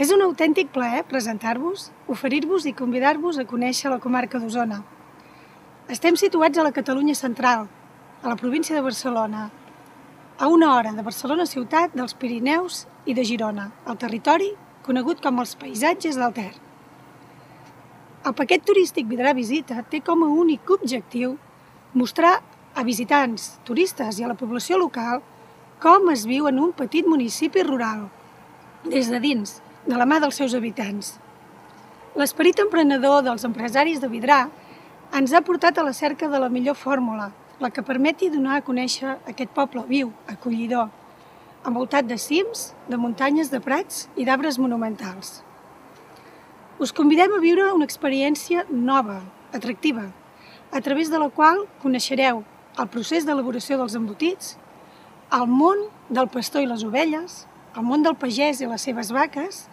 És un autèntic plaer presentar-vos, oferir-vos i convidar-vos a conèixer la comarca d'Osona. Estem situats a la Catalunya central, a la província de Barcelona, a una hora de Barcelona ciutat, dels Pirineus i de Girona, el territori conegut com els paisatges del Ter. El paquet turístic Vidrà Visita té com a únic objectiu mostrar a visitants, turistes i a la població local com es viu en un petit municipi rural, des de dins, de la mà dels seus habitants. L'esperit emprenedor dels empresaris de Vidrà ens ha portat a la cerca de la millor fórmula, la que permeti donar a conèixer aquest poble viu, acollidor, envoltat de cims, de muntanyes, de prats i d'arbres monumentals. Us convidem a viure una experiència nova, atractiva, a través de la qual coneixereu el procés d'elaboració dels embotits, el món del pastor i les ovelles, el món del pagès i les seves vaques,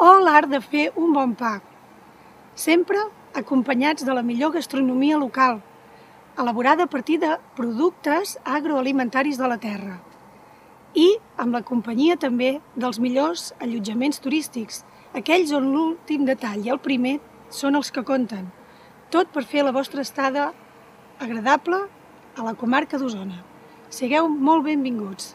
o l'art de fer un bon pa, sempre acompanyats de la millor gastronomia local, elaborada a partir de productes agroalimentaris de la terra i amb la companyia també dels millors allotjaments turístics, aquells on l'últim detall i el primer són els que compten, tot per fer la vostra estada agradable a la comarca d'Osona. Sigueu molt benvinguts.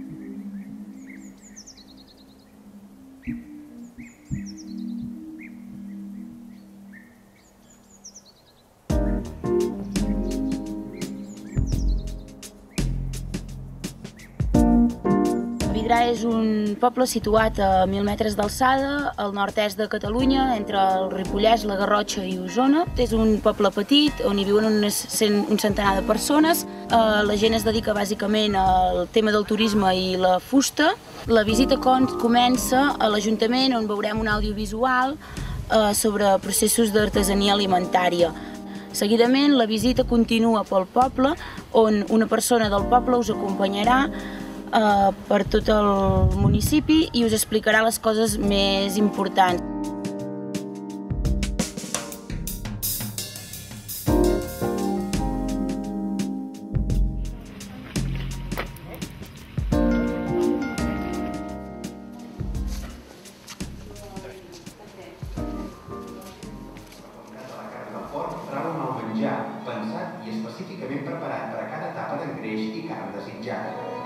És un poble situat a 1.000 metres d'alçada, al nord-est de Catalunya, entre el Ripollès, la Garrotxa i Osona. És un poble petit on hi viuen unes cent, un centenar de persones. Eh, la gent es dedica bàsicament al tema del turisme i la fusta. La visita comença a l'Ajuntament on veurem un audiovisual eh, sobre processos d'artesania alimentària. Seguidament, la visita continua pel poble, on una persona del poble us acompanyarà eh, per tot el municipi i us explicarà les coses més importants. pensat i específicament preparat per a cada etapa d'engreix i carn desitjada.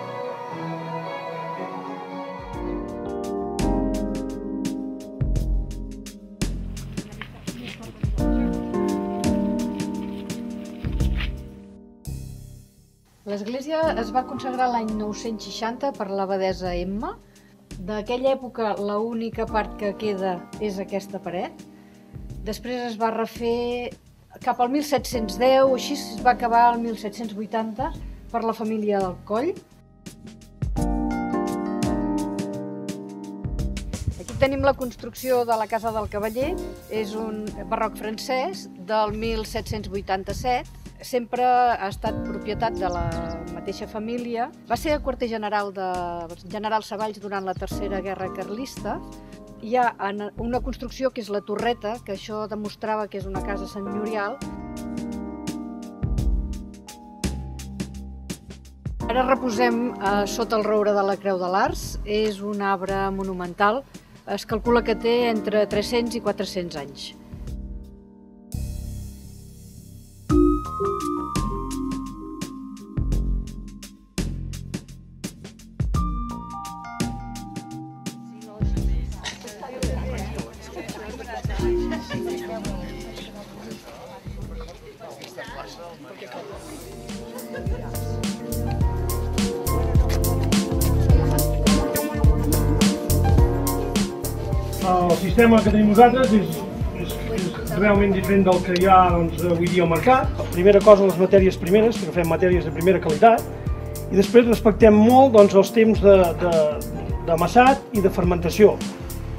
L'església es va consagrar l'any 960 per l'abadesa Emma. D'aquella època l'única part que queda és aquesta paret. Després es va refer cap al 1710, així es va acabar el 1780 per la família del Coll. Tenim la construcció de la Casa del Cavaller, és un barroc francès del 1787, sempre ha estat propietat de la mateixa família. Va ser el quarter general de general Savalls durant la Tercera Guerra Carlista. Hi ha una construcció que és la Torreta, que això demostrava que és una casa senyorial. Ara reposem eh, sota el roure de la Creu de l'Ars. És un arbre monumental. Es calcula que té entre 300 i 400 anys. El sistema que tenim nosaltres és, és, és realment diferent del que hi ha doncs, avui dia al mercat. La primera cosa, les matèries primeres, que agafem matèries de primera qualitat, i després respectem molt doncs, els temps de, de, d'amassat i de fermentació.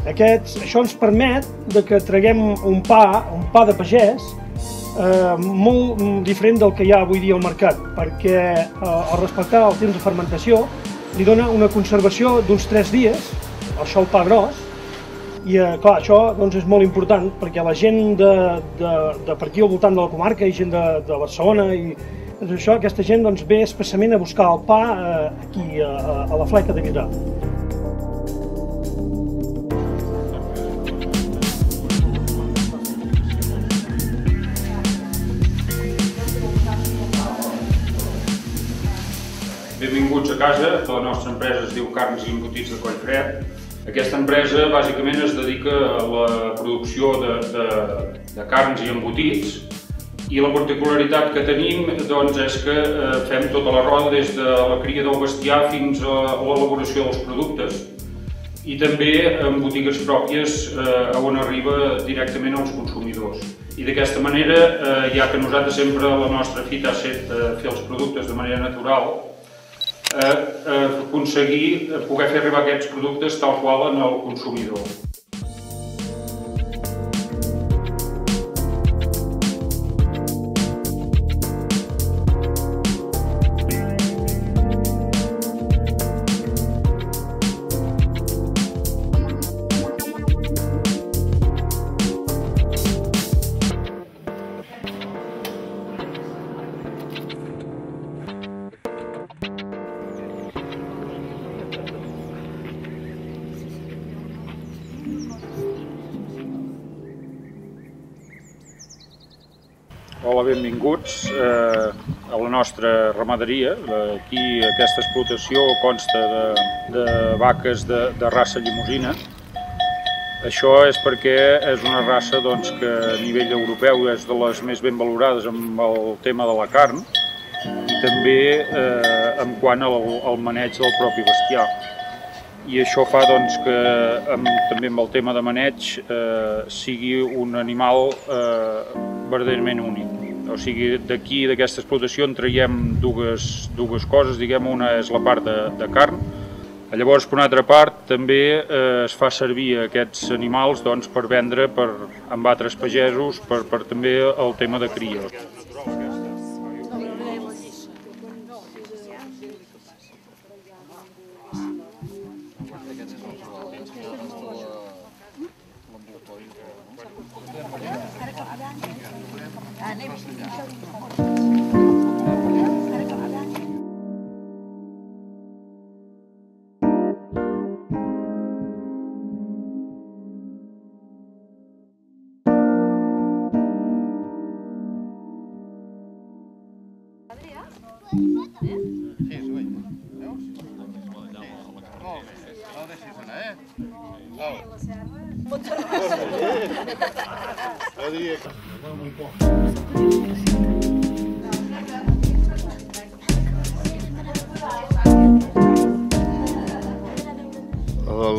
Aquests, això ens permet de que traguem un pa, un pa de pagès, eh, molt diferent del que hi ha avui dia al mercat, perquè eh, al respectar el temps de fermentació li dona una conservació d'uns 3 dies, això el pa gros, I eh, clar, això doncs, és molt important perquè la gent de, de, de per aquí al voltant de la comarca i gent de, de Barcelona i doncs això, aquesta gent doncs, ve expressament a buscar el pa eh, aquí a, a la fleca de Vidrà. Benvinguts a casa, la nostra empresa es diu Carns i Embotits de Collfred. Aquesta empresa bàsicament es dedica a la producció de, de, de carns i embotits i la particularitat que tenim doncs, és que eh, fem tota la roda des de la cria del bestiar fins a, l'elaboració dels productes i també en botigues pròpies eh, on arriba directament als consumidors. I d'aquesta manera, eh, ja que nosaltres sempre la nostra fita ha estat eh, fer els productes de manera natural, eh, eh, aconseguir eh, poder fer arribar aquests productes tal qual en el consumidor. Hola, benvinguts eh, a la nostra ramaderia. Aquí aquesta explotació consta de, de vaques de, de raça llimusina. Això és perquè és una raça doncs, que a nivell europeu és de les més ben valorades amb el tema de la carn i també eh, en quant al, al maneig del propi bestiar. I això fa doncs, que amb, també amb el tema de maneig eh, sigui un animal eh, verdaderament únic. O sigui, d'aquí, d'aquesta explotació, en traiem dues, dues coses, diguem, una és la part de, de carn, Llavors, per una altra part, també eh, es fa servir aquests animals doncs, per vendre per, amb altres pagesos, per, per també el tema de cria.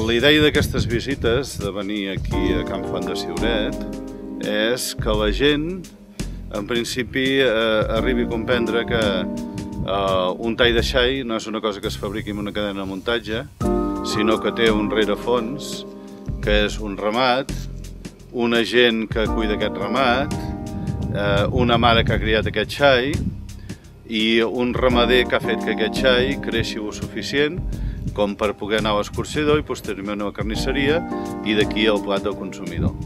La idea d'aquestes visites, de venir aquí a Can Font de Ciuret, és que la gent, en principi, eh, arribi a comprendre que eh, un tall de xai no és una cosa que es fabriqui en una cadena de muntatge, sinó que té un rerefons, que és un ramat, una gent que cuida aquest ramat, eh, una mare que ha criat aquest xai i un ramader que ha fet que aquest xai creixi el suficient com per poder anar a l'escorxador i posteriorment a la carnisseria i d'aquí al plat del consumidor.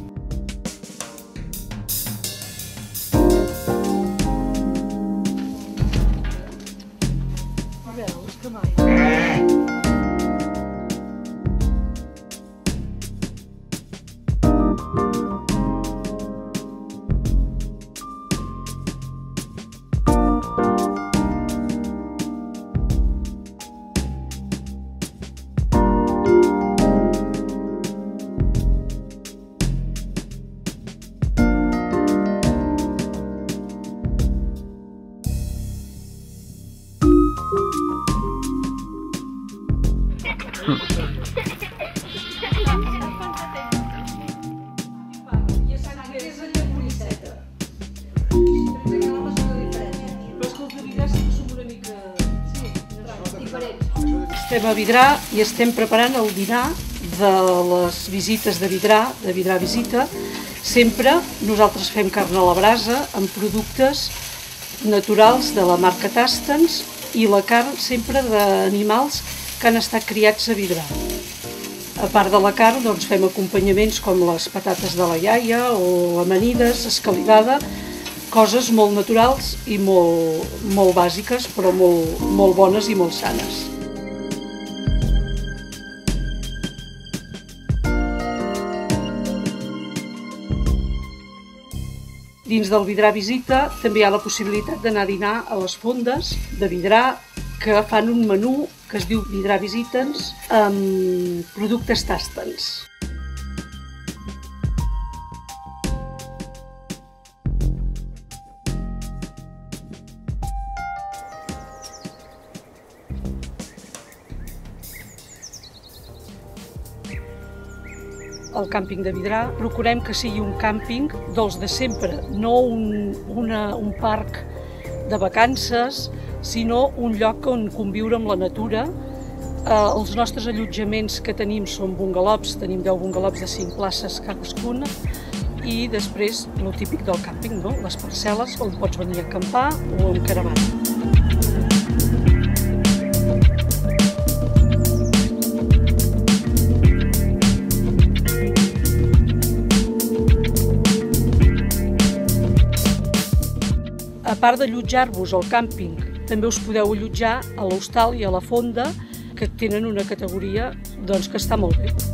Estem a Vidrà i estem preparant el dinar de les visites de Vidrà, de Vidrà Visita. Sempre nosaltres fem carn a la brasa amb productes naturals de la marca Tastens i la carn sempre d'animals que han estat criats a Vidrà. A part de la carn, doncs, fem acompanyaments com les patates de la iaia o amanides, escalivada, coses molt naturals i molt, molt bàsiques, però molt, molt bones i molt sanes. Dins del Vidrà Visita també hi ha la possibilitat d'anar a dinar a les fondes de Vidrà que fan un menú que es diu Vidrà Visita'ns amb productes tàstens. al càmping de Vidrà. Procurem que sigui un càmping dels de sempre, no un, una, un parc de vacances, sinó un lloc on conviure amb la natura. Eh, els nostres allotjaments que tenim són bungalops, tenim 10 bungalops de 5 places cadascuna, i després el típic del càmping, no? les parcel·les on pots venir a acampar o amb caravana. A part d'allotjar-vos al càmping, també us podeu allotjar a l'hostal i a la fonda, que tenen una categoria doncs, que està molt bé.